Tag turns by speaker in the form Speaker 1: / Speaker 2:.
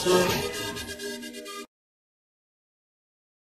Speaker 1: Christmas.